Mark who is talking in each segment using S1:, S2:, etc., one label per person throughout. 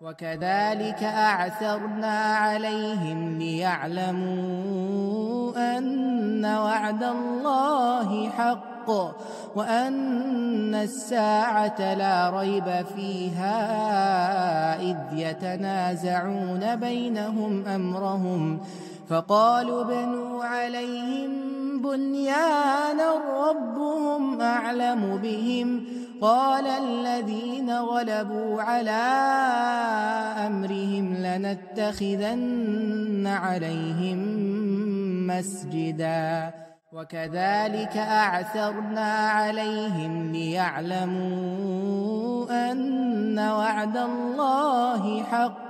S1: وكذلك أعثرنا عليهم ليعلموا أن وعد الله حق وأن الساعة لا ريب فيها إذ يتنازعون بينهم أمرهم فقالوا بنوا عليهم بنيانا ربهم أعلم بهم. قال الذين غلبوا على أمرهم لنتخذن عليهم مسجدا. وكذلك أعثرنا عليهم ليعلموا أن وعد الله حق.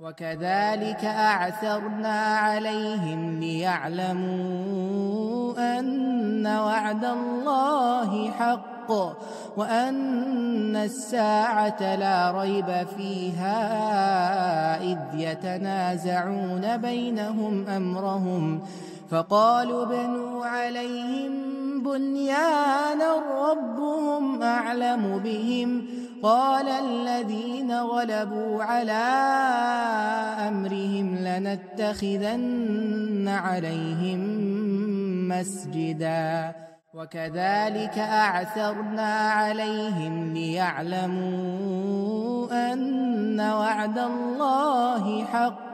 S1: وكذلك أعثرنا عليهم ليعلموا أن وعد الله حق وأن الساعة لا ريب فيها إذ يتنازعون بينهم أمرهم فقالوا بنوا عليهم بنيانا ربهم أعلم بهم. قال الذين غلبوا على أمرهم لنتخذن عليهم مسجدا. وكذلك أعثرنا عليهم ليعلموا أن وعد الله حق.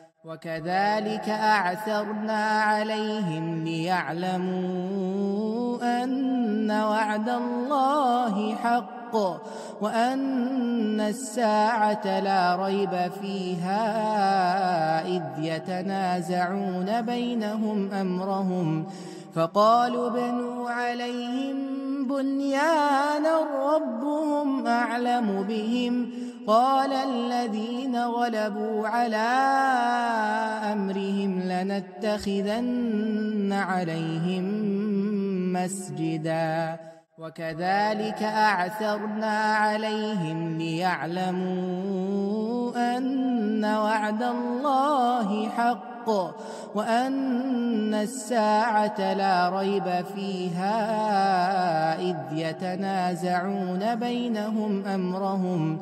S1: وكذلك أعثرنا عليهم ليعلموا أن وعد الله حق وأن الساعة لا ريب فيها إذ يتنازعون بينهم أمرهم. فقالوا بنوا عليهم بنيانا ربهم أعلم بهم قال الذين غلبوا على أمرهم لنتخذن عليهم مسجدا وكذلك أعثرنا عليهم ليعلموا أن وعد الله حق وأن الساعة لا ريب فيها إذ يتنازعون بينهم أمرهم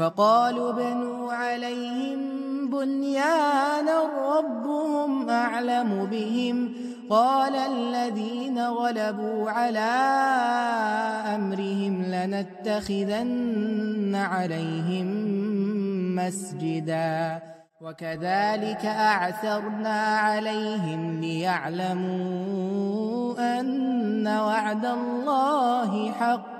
S1: فقالوا بنوا عليهم بنيانا ربهم أعلم بهم. قال الذين غلبوا على أمرهم لنتخذن عليهم مسجدا. وكذلك أعثرنا عليهم ليعلموا أن وعد الله حق.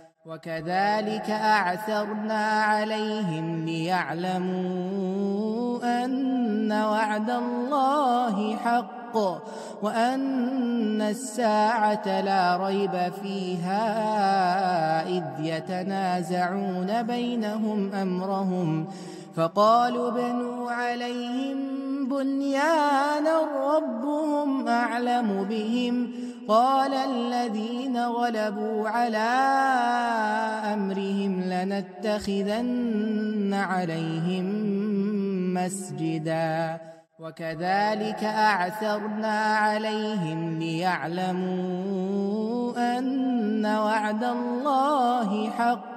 S1: وكذلك أعثرنا عليهم ليعلموا أن وعد الله حق وأن الساعة لا ريب فيها إذ يتنازعون بينهم أمرهم فقالوا بنوا عليهم بنيانا ربهم أعلم بهم. قال الذين غلبوا على أمرهم لنتخذن عليهم مسجدا. وكذلك أعثرنا عليهم ليعلموا أن وعد الله حق.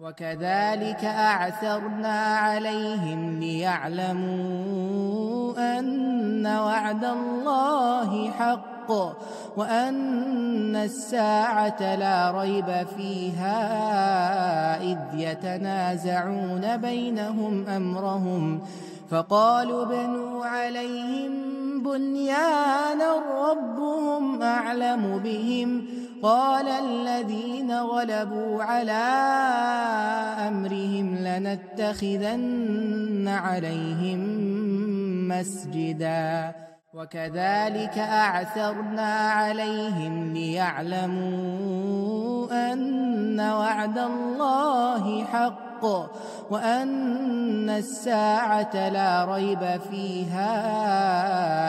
S1: وكذلك أعثرنا عليهم ليعلموا أن وعد الله حق وأن الساعة لا ريب فيها إذ يتنازعون بينهم أمرهم فقالوا بنوا عليهم بنيانا ربهم أعلم بهم قال الذين غلبوا على أمرهم لنتخذن عليهم مسجدا وكذلك أعثرنا عليهم ليعلموا أن وعد الله حق وأن الساعة لا ريب فيها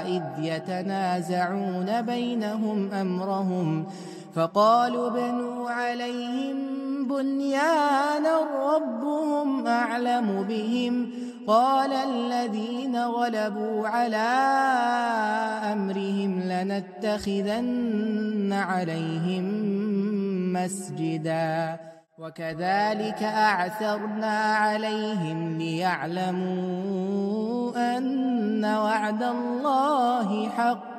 S1: إذ يتنازعون بينهم أمرهم فقالوا بنوا عليهم بنيانا ربهم أعلم بهم. قال الذين غلبوا على أمرهم لنتخذن عليهم مسجداً. وكذلك أعثرنا عليهم ليعلموا أن وعد الله حق.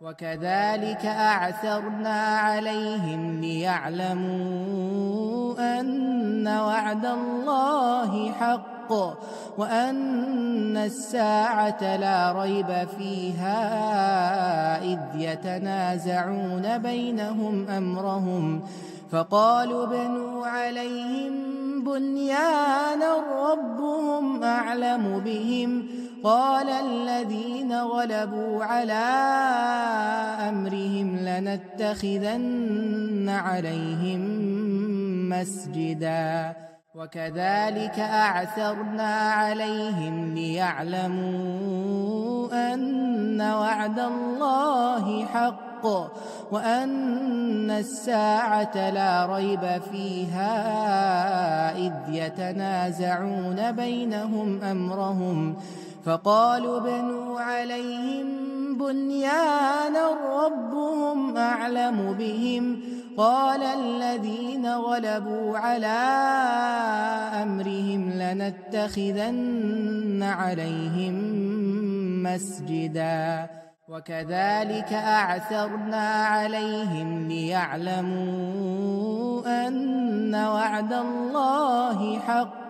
S1: وكذلك أعثرنا عليهم ليعلموا أن وعد الله حق وأن الساعة لا ريب فيها إذ يتنازعون بينهم أمرهم. فقالوا بنوا عليهم بنيانا ربهم أعلم بهم قال الذين غلبوا على أمرهم لنتخذن عليهم مسجدا وكذلك أعثرنا عليهم ليعلموا أن وعد الله حق وأن الساعة لا ريب فيها إذ يتنازعون بينهم أمرهم فقالوا بنوا عليهم بنيانا ربهم أعلم بهم. قال الذين غلبوا على أمرهم لنتخذن عليهم مسجداً. وكذلك أعثرنا عليهم ليعلموا أن وعد الله حق.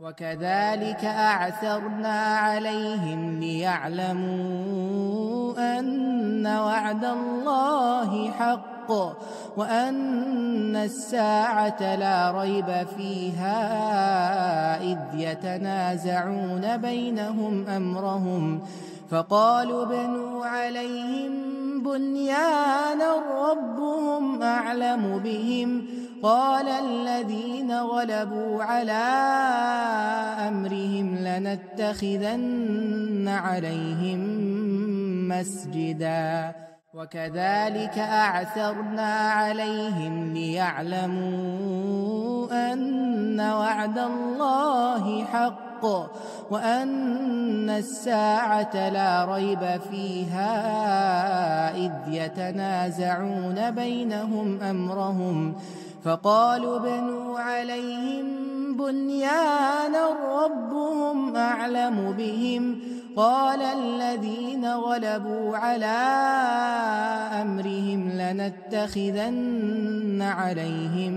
S1: وكذلك أعثرنا عليهم ليعلموا أن وعد الله حق وأن الساعة لا ريب فيها إذ يتنازعون بينهم أمرهم فقالوا بنوا عليهم بنيانا ربهم أعلم بهم قال الذين غلبوا على أمرهم لنتخذن عليهم مسجداً وكذلك أعثرنا عليهم ليعلموا أن وعد الله حق وأن الساعة لا ريب فيها إذ يتنازعون بينهم أمرهم فقالوا بنوا عليهم بنيانا ربهم أعلم بهم. قال الذين غلبوا على أمرهم لنتخذن عليهم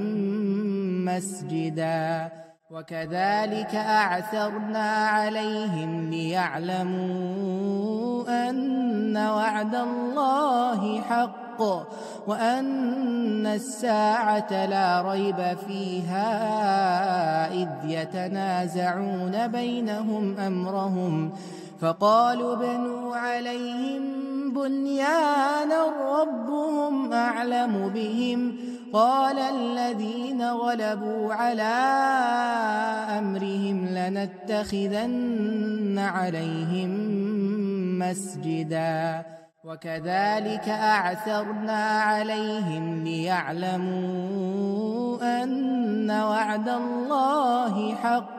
S1: مسجدا. وكذلك أعثرنا عليهم ليعلموا أن وعد الله حق وأن الساعة لا ريب فيها إذ يتنازعون بينهم أمرهم فقالوا بنوا عليهم بنيانا ربهم أعلم بهم. قال الذين غلبوا على أمرهم لنتخذن عليهم مسجدا. وكذلك أعثرنا عليهم ليعلموا أن وعد الله حق.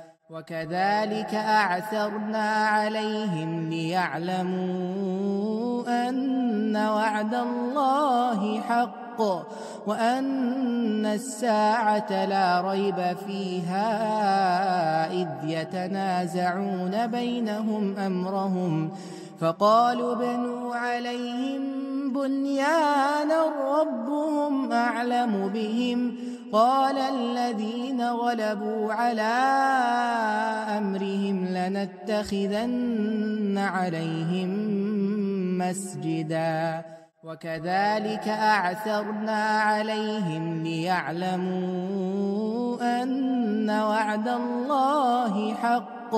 S1: وكذلك أعثرنا عليهم ليعلموا أن وعد الله حق وأن الساعة لا ريب فيها إذ يتنازعون بينهم أمرهم فقالوا بنوا عليهم بنيانا ربهم أعلم بهم. قال الذين غلبوا على أمرهم لنتخذن عليهم مسجدا. وكذلك أعثرنا عليهم ليعلموا أن وعد الله حق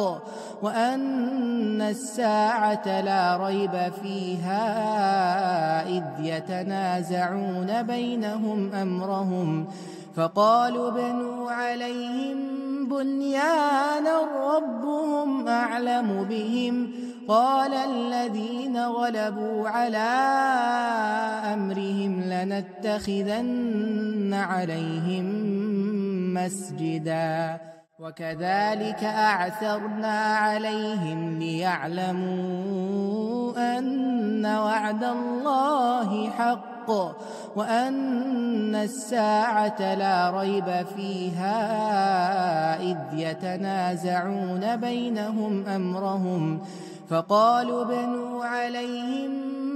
S1: وأن الساعة لا ريب فيها إذ يتنازعون بينهم أمرهم فقالوا بنوا عليهم بنيانا ربهم أعلم بهم قال الذين غلبوا على أمرهم لنتخذن عليهم مسجدا وكذلك أعثرنا عليهم ليعلموا أن وعد الله حق وأن الساعة لا ريب فيها إذ يتنازعون بينهم أمرهم فقالوا بنوا عليهم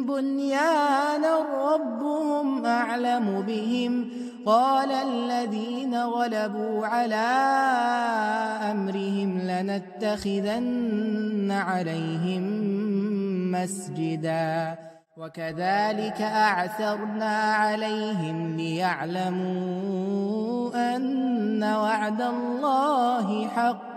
S1: بنيانا ربهم أعلم بهم. قال الذين غلبوا على أمرهم لنتخذن عليهم مسجداً. وكذلك أعثرنا عليهم ليعلموا أن وعد الله حق.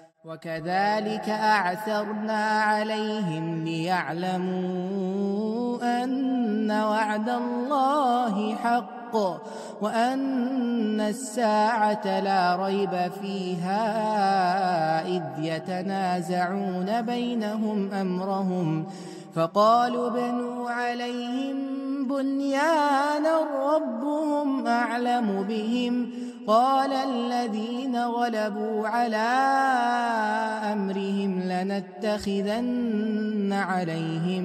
S1: وكذلك أعثرنا عليهم ليعلموا أن وعد الله حق وأن الساعة لا ريب فيها إذ يتنازعون بينهم أمرهم. فقالوا بنوا عليهم بنيانا ربهم أعلم بهم قال الذين غلبوا على أمرهم لنتخذن عليهم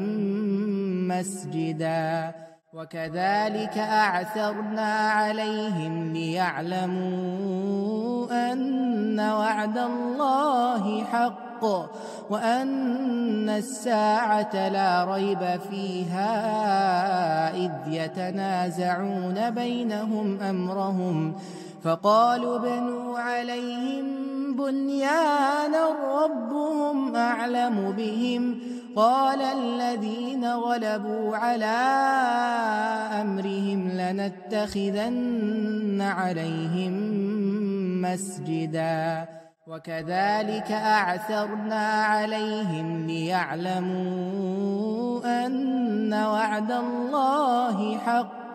S1: مسجداً وكذلك أعثرنا عليهم ليعلموا أن وعد الله حق وأن الساعة لا ريب فيها إذ يتنازعون بينهم أمرهم فقالوا بنوا عليهم بنيانا ربهم أعلم بهم. قال الذين غلبوا على أمرهم لنتخذن عليهم مسجدا. وكذلك أعثرنا عليهم ليعلموا أن وعد الله حق.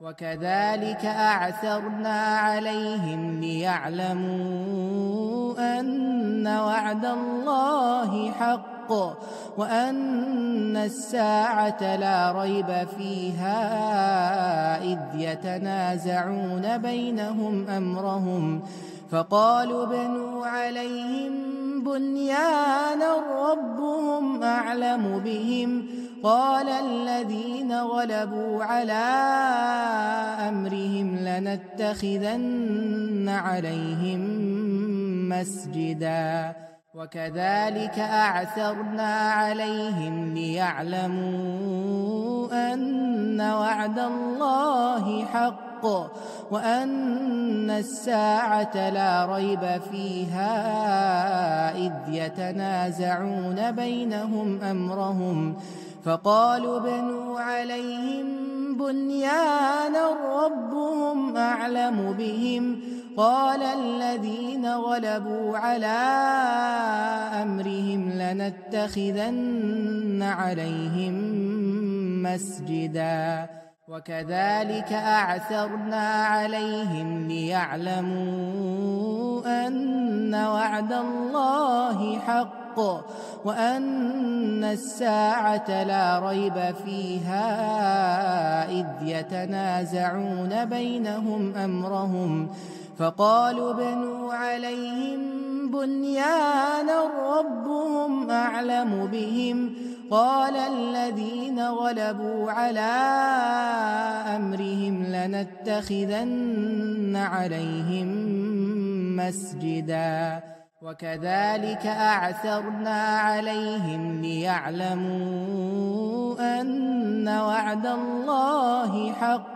S1: وكذلك أعثرنا عليهم ليعلموا أن وعد الله حق وأن الساعة لا ريب فيها إذ يتنازعون بينهم أمرهم. فقالوا بنوا عليهم بنيانا ربهم أعلم بهم قال الذين غلبوا على أمرهم لنتخذن عليهم مسجداً وكذلك أعثرنا عليهم ليعلموا أن وعد الله حق وأن الساعة لا ريب فيها إذ يتنازعون بينهم أمرهم فقالوا بنوا عليهم بنيانا ربهم أعلم بهم. قال الذين غلبوا على أمرهم لنتخذن عليهم مسجدا. وكذلك أعثرنا عليهم ليعلموا أن وعد الله حق وأن الساعة لا ريب فيها إذ يتنازعون بينهم أمرهم فقالوا بنوا عليهم بنيانا ربهم أعلم بهم. قال الذين غلبوا على أمرهم لنتخذن عليهم مسجدا. وكذلك أعثرنا عليهم ليعلموا أن وعد الله حق.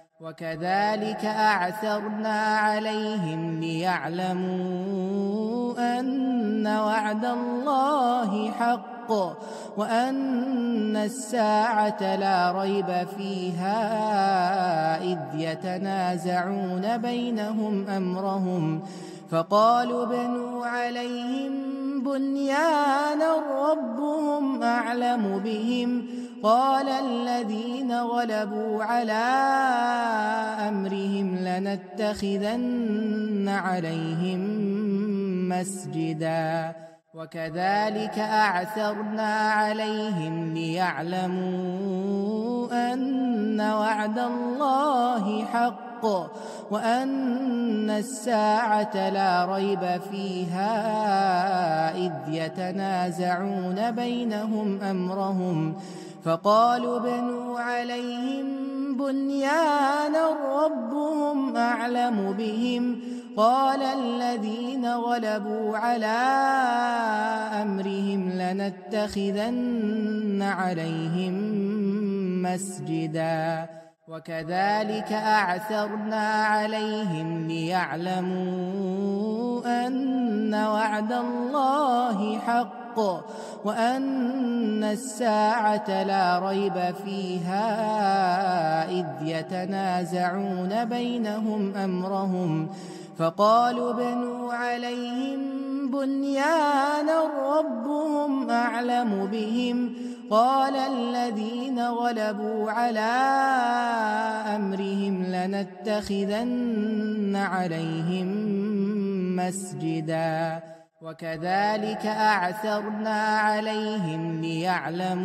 S1: وكذلك أعثرنا عليهم ليعلموا أن وعد الله حق وأن الساعة لا ريب فيها إذ يتنازعون بينهم أمرهم فقالوا بنوا عليهم بنيانا ربهم أعلم بهم. قال الذين غلبوا على أمرهم لنتخذن عليهم مسجدا. وكذلك أعثرنا عليهم ليعلموا أن وعد الله حق وأن الساعة لا ريب فيها إذ يتنازعون بينهم أمرهم. فقالوا بنوا عليهم بنيانا ربهم أعلم بهم قال الذين غلبوا على أمرهم لنتخذن عليهم مسجداً وكذلك أعثرنا عليهم ليعلموا أن وعد الله حق وأن الساعة لا ريب فيها إذ يتنازعون بينهم أمرهم فقالوا بنوا عليهم بنيانا ربهم أعلم بهم. قال الذين غلبوا على أمرهم لنتخذن عليهم مسجدا. وكذلك أعثرنا عليهم ليعلموا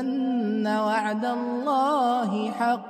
S1: أن وعد الله حق.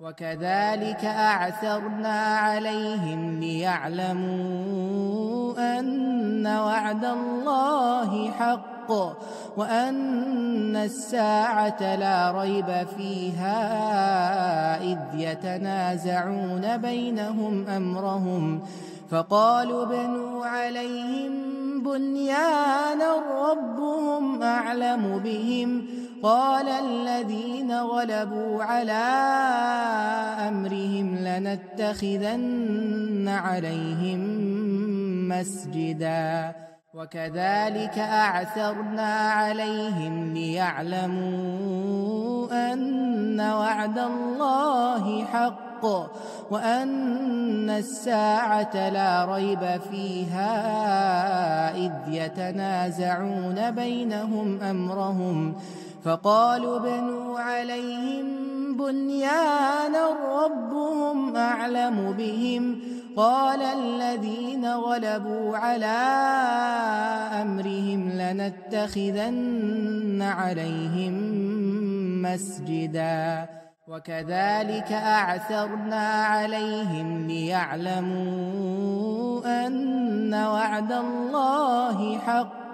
S1: وكذلك أعثرنا عليهم ليعلموا أن وعد الله حق وأن الساعة لا ريب فيها إذ يتنازعون بينهم أمرهم. فقالوا بنوا عليهم بنيانا ربهم أعلم بهم قال الذين غلبوا على أمرهم لنتخذن عليهم مسجداً وكذلك أعثرنا عليهم ليعلموا أن وعد الله حق وأن الساعة لا ريب فيها إذ يتنازعون بينهم أمرهم فقالوا بنوا عليهم بنيانا ربهم أعلم بهم. قال الذين غلبوا على أمرهم لنتخذن عليهم مسجدا. وكذلك أعثرنا عليهم ليعلموا أن وعد الله حق.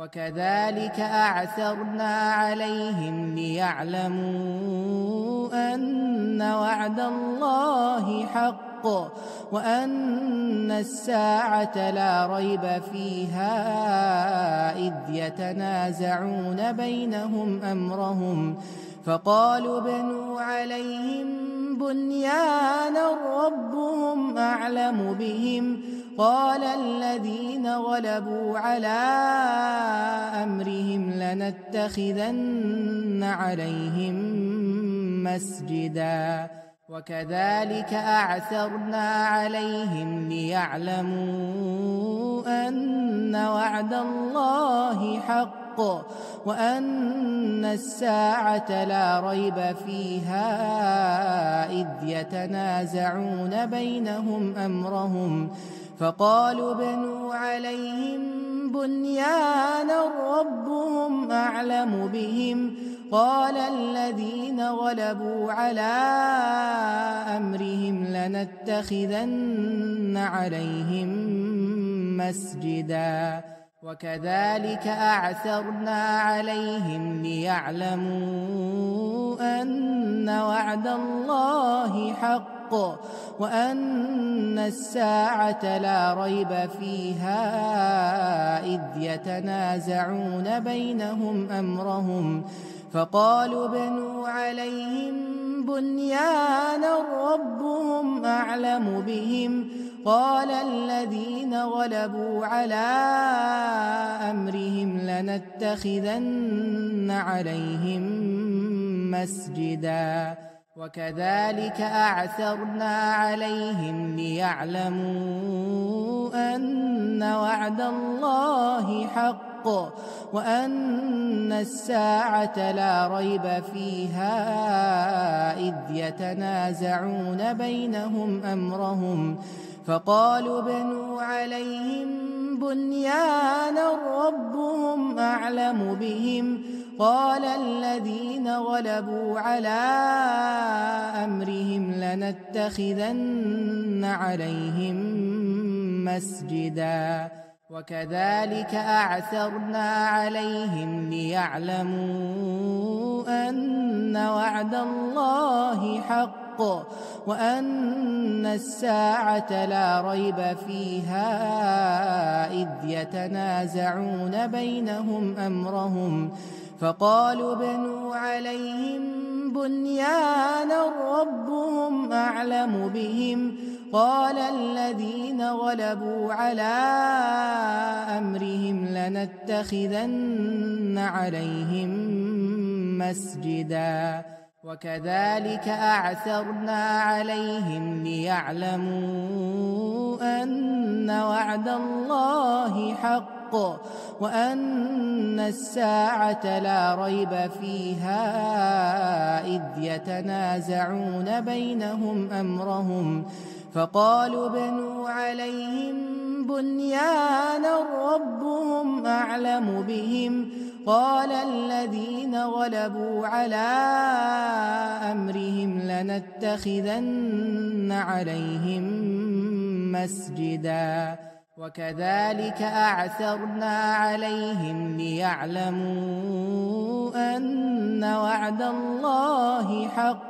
S1: وكذلك أعثرنا عليهم ليعلموا أن وعد الله حق وأن الساعة لا ريب فيها إذ يتنازعون بينهم أمرهم فقالوا بنوا عليهم بنيانا ربهم أعلم بهم قال الذين غلبوا على أمرهم لنتخذن عليهم مسجداً وكذلك أعثرنا عليهم ليعلموا أن وعد الله حق وأن الساعة لا ريب فيها إذ يتنازعون بينهم أمرهم فقالوا بنوا عليهم بنيانا ربهم أعلم بهم. قال الذين غلبوا على أمرهم لنتخذن عليهم مسجدا. وكذلك أعثرنا عليهم ليعلموا أن وعد الله حق وأن الساعة لا ريب فيها إذ يتنازعون بينهم أمرهم. فقالوا بنوا عليهم بنيانا ربهم أعلم بهم قال الذين غلبوا على أمرهم لنتخذن عليهم مسجداً وكذلك أعثرنا عليهم ليعلموا أن وعد الله حق وأن الساعة لا ريب فيها إذ يتنازعون بينهم أمرهم فقالوا بنوا عليهم بنيانا ربهم أعلم بهم. قال الذين غلبوا على أمرهم لنتخذن عليهم مسجدا. وكذلك أعثرنا عليهم ليعلموا أن وعد الله حق. وأن الساعة لا ريب فيها إذ يتنازعون بينهم أمرهم فقالوا بنوا عليهم بنيانا ربهم أعلم بهم قال الذين غلبوا على أمرهم لنتخذن عليهم مسجدا وكذلك أعثرنا عليهم ليعلموا أن وعد الله حق وأن الساعة لا ريب فيها إذ يتنازعون بينهم أمرهم فقالوا بنوا عليهم بنيانا ربهم أعلم بهم. قال الذين غلبوا على أمرهم لنتخذن عليهم مسجداً. وكذلك أعثرنا عليهم ليعلموا أن وعد الله حق.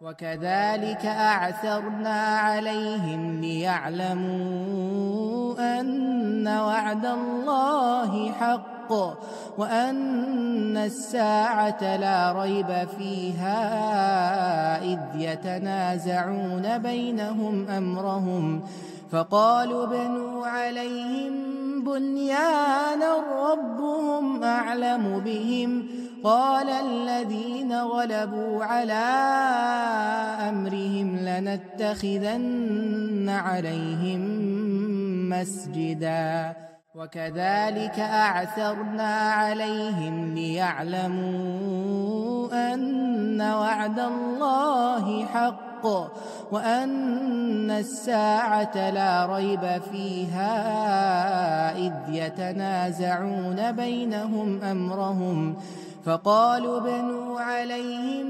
S1: وكذلك أعثرنا عليهم ليعلموا أن وعد الله حق وأن الساعة لا ريب فيها إذ يتنازعون بينهم أمرهم فقالوا بنوا عليهم بنيانا ربهم أعلم بهم قال الذين غلبوا على أمرهم لنتخذن عليهم مسجدا. وكذلك أعثرنا عليهم ليعلموا أن وعد الله حق وأن الساعة لا ريب فيها إذ يتنازعون بينهم أمرهم. فقالوا بنوا عليهم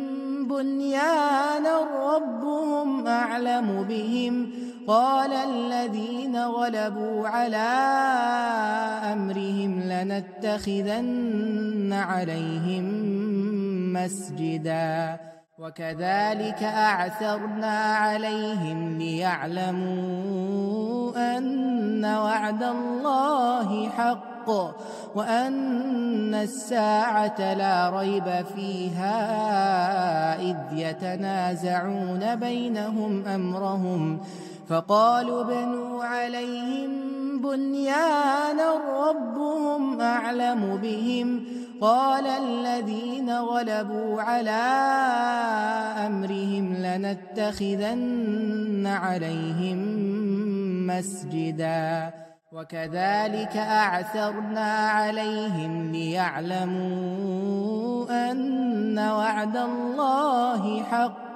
S1: بنيانا ربهم أعلم بهم قال الذين غلبوا على أمرهم لنتخذن عليهم مسجداً وكذلك أعثرنا عليهم ليعلموا أن وعد الله حق وأن الساعة لا ريب فيها إذ يتنازعون بينهم أمرهم فقالوا بنوا عليهم بنيانا ربهم أعلم بهم. قال الذين غلبوا على أمرهم لنتخذن عليهم مسجدا. وكذلك أعثرنا عليهم ليعلموا أن وعد الله حق.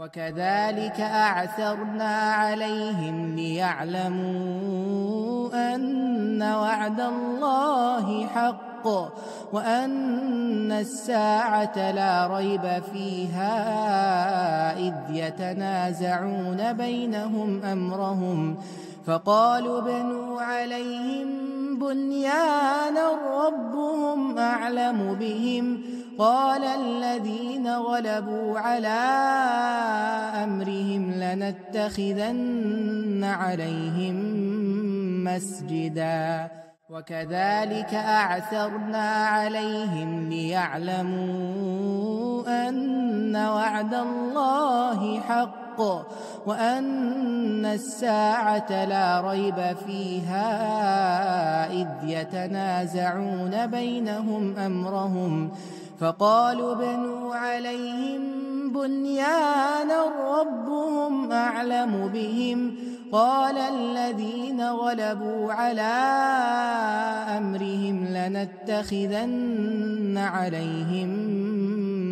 S1: وكذلك أعثرنا عليهم ليعلموا أن وعد الله حق وأن الساعة لا ريب فيها إذ يتنازعون بينهم أمرهم فقالوا بنوا عليهم بنيانا ربهم أعلم بهم قال الذين غلبوا على أمرهم لنتخذن عليهم مسجدا. وكذلك أعثرنا عليهم ليعلموا أن وعد الله حق وأن الساعة لا ريب فيها إذ يتنازعون بينهم أمرهم. فقالوا بنوا عليهم بنيانا ربهم أعلم بهم. قال الذين غلبوا على أمرهم لنتخذن عليهم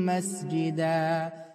S1: مسجداً.